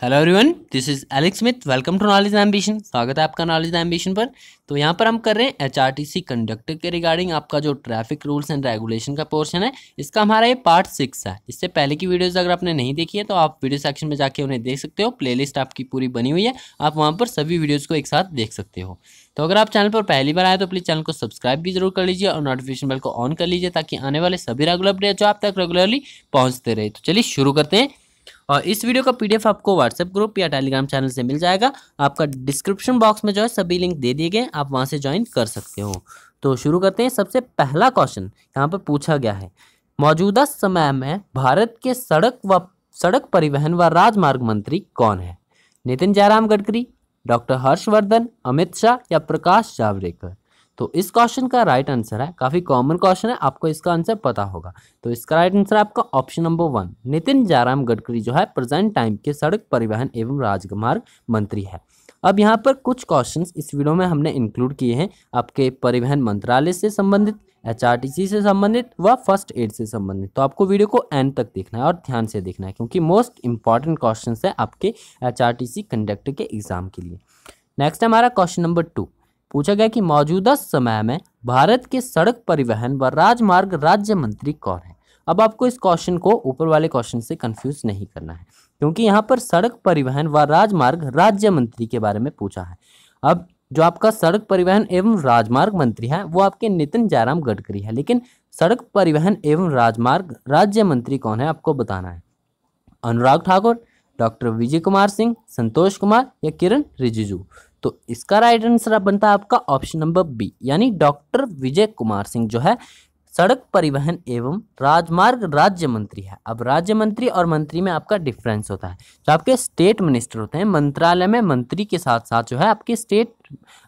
Hello everyone this is Alex Smith welcome to Knowledge Ambition स्वागत है आपका knowledge ambition पर। तो यहाँ पर हम कर रहे हैं एचआरटीसी कंडक्टर के रिगार्डिंग आपका जो ट्रैफ़िक रूल्स एंड रेगुलेशन का पोर्शन है, इसका हमारा ये पार्ट सिक्स है। इससे पहले की वीडियोस अगर आपने नहीं देखी है तो आप वीडियो सेक्शन में जाके उन्हें देख सकते हो। प्लेलिस्ट आपकी पूरी बनी हुई है। आप वहाँ पर सभी वीडियोज़ को एक साथ देख सकते हो। तो अगर आप चैनल पर पहली बार आए तो प्लीज़ चैनल को सब्सक्राइब भी ज़रूर कर लीजिए और नोटिफिकेशन बेल को ऑन कर लीजिए, ताकि आने वाले सभी रेगुलर अपडेट जो आप तक रेगुलरली पहुँचते रहे। तो चलिए शुरू करते हैं। और इस वीडियो का पीडीएफ आपको व्हाट्सएप ग्रुप या टेलीग्राम चैनल से मिल जाएगा। आपका डिस्क्रिप्शन बॉक्स में जो है सभी लिंक दे दिए गए आप वहाँ से ज्वाइन कर सकते हो। तो शुरू करते हैं। सबसे पहला क्वेश्चन यहाँ पर पूछा गया है। मौजूदा समय में भारत के सड़क व सड़क परिवहन व राजमार्ग मंत्री कौन है? नितिन जयराम गडकरी, डॉक्टर हर्षवर्धन, अमित शाह या प्रकाश जावड़ेकर? तो इस क्वेश्चन का राइट आंसर है। काफ़ी कॉमन क्वेश्चन है, आपको इसका आंसर पता होगा। तो इसका राइट आंसर आपका option number one Nitin Jairam Gadkari जो है प्रेजेंट टाइम के सड़क परिवहन एवं राजमार्ग मंत्री है। अब यहाँ पर कुछ क्वेश्चंस इस वीडियो में हमने इंक्लूड किए हैं। आपके परिवहन मंत्रालय से संबंधित एचआरटीसी से संबंधित व फ़र्स्ट एड से संबंधित। तो आपको वीडियो को एंड तक देखना है और ध्यान से देखना है, क्योंकि मोस्ट इंपॉर्टेंट क्वेश्चन है आपके एचआरटीसी कंडक्टर के एग्ज़ाम के लिए। नेक्स्ट हमारा क्वेश्चन नंबर टू पूछा गया कि मौजूदा समय में भारत के सड़क परिवहन व राजमार्ग राज्य मंत्री कौन है? अब आपको इस क्वेश्चन को ऊपर वाले क्वेश्चन से कंफ्यूज नहीं करना है, क्योंकि यहाँ पर सड़क परिवहन व राजमार्ग राज्य मंत्री के बारे में पूछा है। अब जो आपका सड़क परिवहन एवं राजमार्ग मंत्री है, वो आपके नितिन जयराम गडकरी है, लेकिन सड़क परिवहन एवं राजमार्ग राज्य मंत्री कौन है, आपको बताना है। अनुराग ठाकुर, डॉक्टर विजय कुमार सिंह, संतोष कुमार या किरण रिजिजू? तो इसका राइट आंसर बनता है आपका ऑप्शन नंबर बी, यानी डॉक्टर विजय कुमार सिंह जो है सड़क परिवहन एवं राजमार्ग राज्य मंत्री है। अब राज्य मंत्री और मंत्री में आपका डिफरेंस होता है। जो आपके स्टेट मिनिस्टर होते हैं, मंत्रालय में मंत्री के साथ साथ जो है आपके स्टेट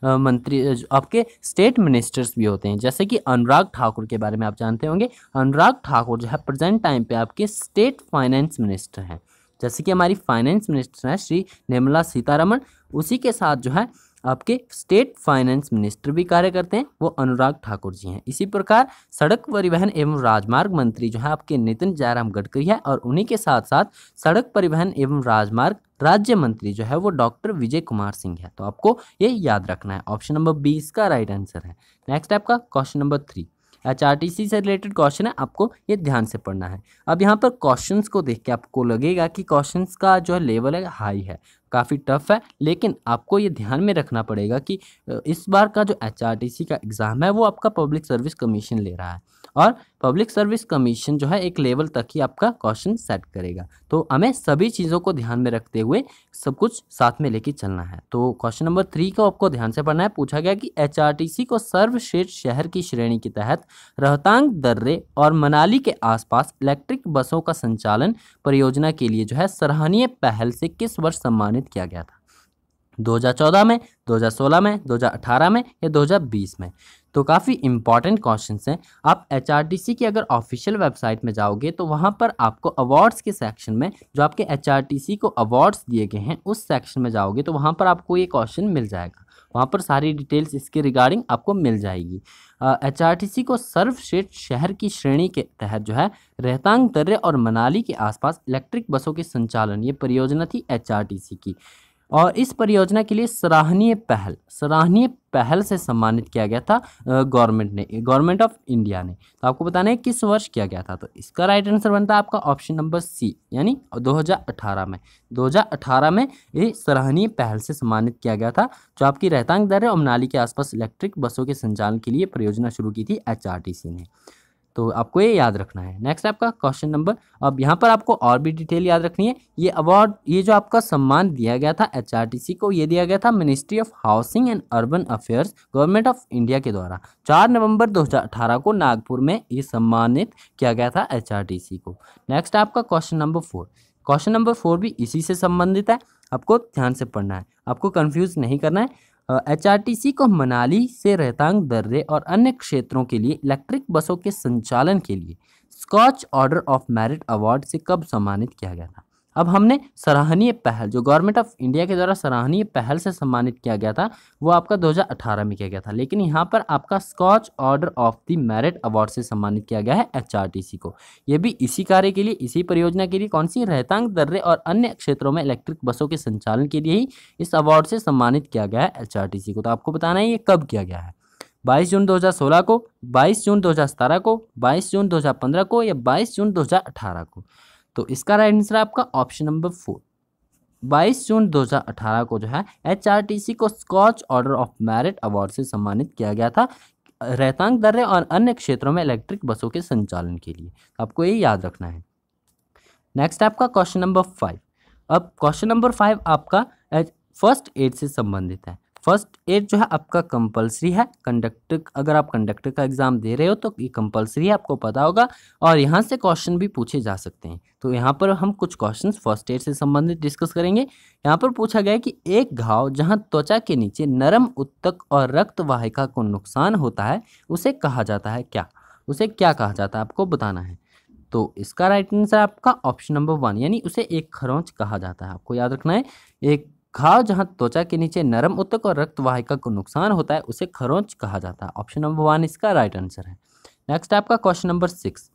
मंत्री, आपके स्टेट मिनिस्टर्स भी होते हैं। जैसे कि अनुराग ठाकुर के बारे में आप जानते होंगे। अनुराग ठाकुर जो है प्रेजेंट टाइम पे आपके स्टेट फाइनेंस मिनिस्टर हैं। जैसे कि हमारी फाइनेंस मिनिस्टर हैं श्री निर्मला सीतारमण, उसी के साथ जो है आपके स्टेट फाइनेंस मिनिस्टर भी कार्य करते हैं, वो अनुराग ठाकुर जी हैं। इसी प्रकार सड़क परिवहन एवं राजमार्ग मंत्री जो है आपके नितिन जयराम गडकरी है और उन्हीं के साथ साथ सड़क परिवहन एवं राजमार्ग राज्य मंत्री जो है वो डॉक्टर विजय कुमार सिंह है। तो आपको ये याद रखना है। ऑप्शन नंबर बी इसका राइट आंसर है। नेक्स्ट आपका क्वेश्चन नंबर थ्री एच से रिलेटेड क्वेश्चन है, आपको ये ध्यान से पढ़ना है। अब यहाँ पर क्वेश्चंस को देख के आपको लगेगा कि क्वेश्चंस का जो है लेवल है हाई है। काफ़ी टफ है, लेकिन आपको ये ध्यान में रखना पड़ेगा कि इस बार का जो एच का एग्ज़ाम है, वो आपका पब्लिक सर्विस कमीशन ले रहा है। और पब्लिक सर्विस कमीशन जो है एक लेवल तक ही आपका क्वेश्चन सेट करेगा। तो हमें सभी चीज़ों को ध्यान में रखते हुए सब कुछ साथ में लेके चलना है। तो क्वेश्चन नंबर थ्री को आपको ध्यान से पढ़ना है। पूछा गया कि एचआरटीसी को सर्वश्रेष्ठ शहर की श्रेणी के तहत रोहतांग, दर्रे और मनाली के आसपास इलेक्ट्रिक बसों का संचालन परियोजना के लिए जो है सराहनीय पहल से किस वर्ष सम्मानित किया गया था? 2014 में 2016 में 2018 में या 2020 में? तो काफ़ी इंपॉर्टेंट क्वेश्चन हैं। आप एचआरटीसी की अगर ऑफिशियल वेबसाइट में जाओगे तो वहाँ पर आपको अवार्ड्स के सेक्शन में, जो आपके एचआरटीसी को अवार्ड्स दिए गए हैं, उस सेक्शन में जाओगे तो वहाँ पर आपको ये क्वेश्चन मिल जाएगा। वहाँ पर सारी डिटेल्स इसके रिगार्डिंग आपको मिल जाएगी। एच सी को सर्वश्रेष्ठ शहर की श्रेणी के तहत जो है, रहतांग दर्रे और मनाली के आसपास इलेक्ट्रिक बसों के संचालन, ये परियोजना थी सी की। और इस परियोजना के लिए सराहनीय पहल सराहनीय पहल से सम्मानित किया गया था गवर्नमेंट ने, गवर्नमेंट ऑफ़ इंडिया ने। तो आपको बताना है किस वर्ष किया गया था तो इसका राइट आंसर बनता है आपका ऑप्शन नंबर सी, यानी 2018 में। 2018 में ये सराहनीय पहल से सम्मानित किया गया था, जो आपकी रहतांग दर और मनाली के आसपास इलेक्ट्रिक बसों के संचालन के लिए परियोजना शुरू की थी एचआरटीसी ने। तो आपको ये याद रखना है। नेक्स्ट आपका क्वेश्चन नंबर अब यहाँ पर आपको और भी डिटेल याद रखनी है। ये अवार्ड ये जो आपका सम्मान दिया गया था एचआरटीसी को, ये दिया गया था ministry of housing and urban affairs government of India के द्वारा। 4 नवंबर 2018 को नागपुर में ये सम्मानित किया गया था HRTC को। नेक्स्ट आपका question number four question number four भी इसी से संबंधित है। आपको ध्यान से पढ़ना है। आपको कन्फ्यूज़ नहीं करना है। एचआरटीसी को मनाली से रहतांग, दर्रे और अन्य क्षेत्रों के लिए इलेक्ट्रिक बसों के संचालन के लिए Skoch order of merit award से कब सम्मानित किया गया था? अब हमने सराहनीय पहल, जो गवर्नमेंट ऑफ़ इंडिया के द्वारा सराहनीय पहल से सम्मानित किया गया था, वो आपका 2018 में किया गया था। लेकिन यहाँ पर आपका Skoch order of the merit award से सम्मानित किया गया है एचआरटीसी को। ये भी इसी कार्य के लिए, इसी परियोजना के लिए, कौन सी? रहतांग, दर्रे और अन्य क्षेत्रों में इलेक्ट्रिक बसों के संचालन के लिए ही इस अवार्ड से सम्मानित किया गया है एचआरटीसी को। तो आपको बताना है ये कब किया गया है? 22 जून 2016 को 22 जून 2017 को 22 जून 2015 को या 22 जून 2018 को? तो इसका राइट आंसर आपका ऑप्शन नंबर फोर 22 जून 2018 को जो है HRTC को Skoch order of merit award से सम्मानित किया गया था रहतांग दर्रे और अन्य क्षेत्रों में इलेक्ट्रिक बसों के संचालन के लिए। आपको ये याद रखना है। नेक्स्ट आपका क्वेश्चन नंबर फाइव अब क्वेश्चन नंबर फाइव आपका फ़र्स्ट एड से संबंधित है। फ़र्स्ट एड जो है आपका कंपलसरी है। कंडक्टर अगर आप कंडक्टर का एग्ज़ाम दे रहे हो तो ये कंपलसरी है, आपको पता होगा। और यहाँ से क्वेश्चन भी पूछे जा सकते हैं। तो यहाँ पर हम कुछ क्वेश्चंस फ़र्स्ट एड से संबंधित डिस्कस करेंगे। यहाँ पर पूछा गया कि एक घाव जहाँ त्वचा के नीचे नरम उत्तक और रक्त वाहिका को नुकसान होता है, उसे कहा जाता है क्या? उसे क्या कहा जाता है? आपको बताना है। तो इसका राइट आंसर आपका ऑप्शन नंबर वन, यानी उसे एक खरोंच कहा जाता है। आपको याद रखना है, एक घाव जहाँ त्वचा के नीचे नरम उत्तक और रक्त वाहिका को नुकसान होता है, उसे खरोंच कहा जाता है। ऑप्शन नंबर वन इसका राइट आंसर है। नेक्स्ट आपका क्वेश्चन नंबर सिक्स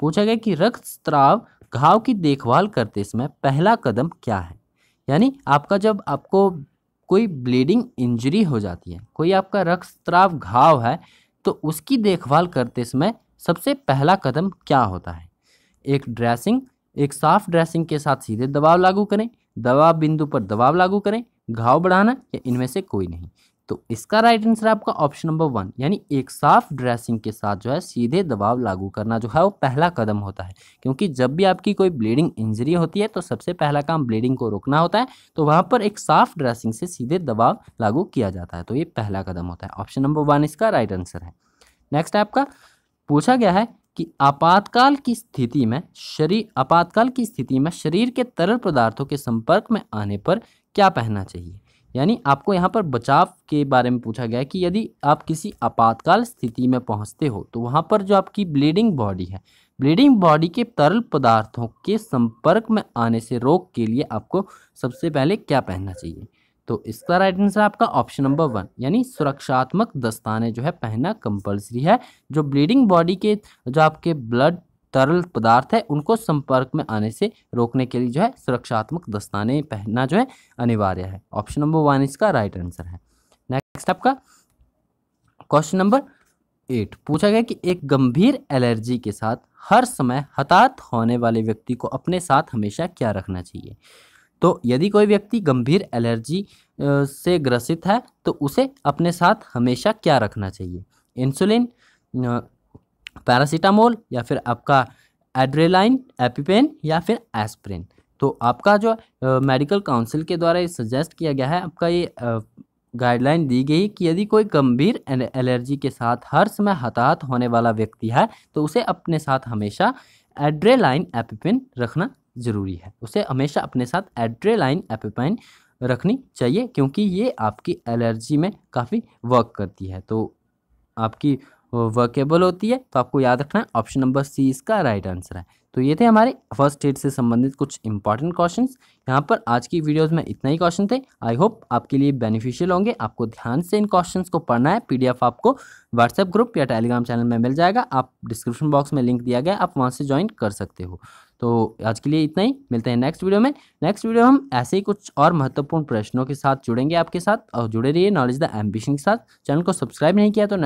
पूछा गया कि रक्त स्त्राव घाव की देखभाल करते समय पहला कदम क्या है? यानी आपका जब आपको कोई ब्लीडिंग इंजरी हो जाती है, कोई आपका रक्त स्त्राव घाव है तो उसकी देखभाल करते समय सबसे पहला कदम क्या होता है? एक ड्रेसिंग एक साफ़ ड्रेसिंग के साथ सीधे दबाव लागू करें दबाव बिंदु पर दबाव लागू करें, घाव बढ़ाना या इनमें से कोई नहीं। तो इसका राइट आंसर आपका ऑप्शन नंबर वन यानी एक साफ़ ड्रेसिंग के साथ जो है सीधे दबाव लागू करना जो है वो पहला कदम होता है। क्योंकि जब भी आपकी कोई ब्लीडिंग इंजरी होती है तो सबसे पहला काम ब्लीडिंग को रोकना होता है तो वहाँ पर एक साफ़ ड्रेसिंग से सीधे दबाव लागू किया जाता है। तो ये पहला कदम होता है ऑप्शन नंबर वन इसका राइट आंसर है। नेक्स्ट आपका, पूछा गया है कि आपातकाल की स्थिति में शरीर आपातकाल की स्थिति में शरीर के तरल पदार्थों के संपर्क में आने पर क्या पहनना चाहिए? यानी आपको यहाँ पर बचाव के बारे में पूछा गया है कि यदि आप किसी आपातकाल स्थिति में पहुँचते हो तो वहाँ पर जो आपकी ब्लीडिंग बॉडी है ब्लीडिंग बॉडी के तरल पदार्थों के संपर्क में आने से रोक के लिए आपको सबसे पहले क्या पहनना चाहिए? तो इसका राइट आंसर आपका ऑप्शन नंबर वन यानी सुरक्षात्मक दस्ताने जो है पहनना कंपलसरी है, जो ब्लीडिंग बॉडी के, जो आपके ब्लड तरल पदार्थ है, उनको संपर्क में आने से रोकने के लिए जो है सुरक्षात्मक दस्ताने पहनना जो है अनिवार्य है। ऑप्शन नंबर वन इसका राइट आंसर है। नेक्स्ट आपका क्वेश्चन नंबर एट पूछा गया कि एक गंभीर एलर्जी के साथ हर समय हताहत होने वाले व्यक्ति को अपने साथ हमेशा क्या रखना चाहिए? तो यदि कोई व्यक्ति गंभीर एलर्जी से ग्रसित है तो उसे अपने साथ हमेशा क्या रखना चाहिए? इंसुलिन पैरासीटामोल या फिर आपका एड्रेलाइन एपिपेन या फिर एस्प्रिन? तो आपका जो मेडिकल काउंसिल के द्वारा ये सजेस्ट किया गया है, आपका ये गाइडलाइन दी गई कि यदि कोई गंभीर एलर्जी के साथ हर समय हताहत होने वाला व्यक्ति है तो उसे अपने साथ हमेशा एड्रेलाइन एपिपेन रखना ज़रूरी है। उसे हमेशा अपने साथ एड्रेलाइन एपिपाइन रखनी चाहिए क्योंकि ये आपकी एलर्जी में काफ़ी वर्क करती है। तो आपकी वर्केबल होती है तो आपको याद रखना है ऑप्शन नंबर सी इसका राइट आंसर है। तो ये थे हमारे फ़र्स्ट एड से संबंधित कुछ इंपॉर्टेंट क्वेश्चन यहाँ पर आज की वीडियोस में इतना ही क्वेश्चन थे। आई होप आपके लिए बेनिफिशियल होंगे। आपको ध्यान से इन क्वेश्चन को पढ़ना है। पीडीएफ आपको व्हाट्सएप ग्रुप या टेलीग्राम चैनल में मिल जाएगा। आप डिस्क्रिप्शन बॉक्स में लिंक दिया गया। आप वहाँ से ज्वाइन कर सकते हो। तो आज के लिए इतना ही। मिलते हैं नेक्स्ट वीडियो में। नेक्स्ट वीडियो हम ऐसे ही कुछ और महत्वपूर्ण प्रश्नों के साथ जुड़ेंगे आपके साथ और जुड़े रहिए नॉलेज द एम्बिशन के साथ। चैनल को सब्सक्राइब नहीं किया तो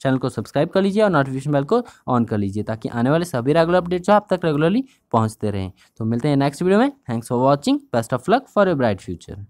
चैनल को सब्सक्राइब कर लीजिए और नोटिफिकेशन बेल को ऑन कर लीजिए ताकि आने वाले सभी रेगुलर अपडेट्स आप तक रेगुलरली पहुँचते रहें। तो मिलते हैं नेक्स्ट वीडियो में। Thanks for watching best of luck for a bright future